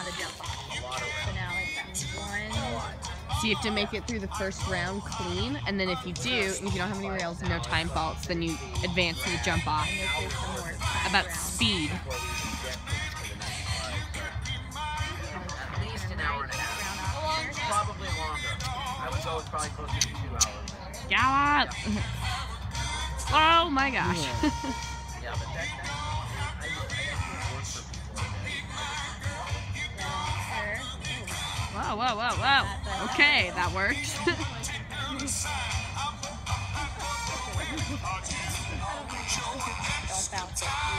now the jump off. So now like that means one. So you have to make it through the first round clean, and then if you do, and if you don't have any rails, and no time faults, then you advance to the jump off. And some more time About round. speed. At least an hour and a half. Round off here. Probably longer. I would go with probably closer to two hours. Gallop! Oh my gosh. whoa, whoa, whoa, whoa. Okay, that worked.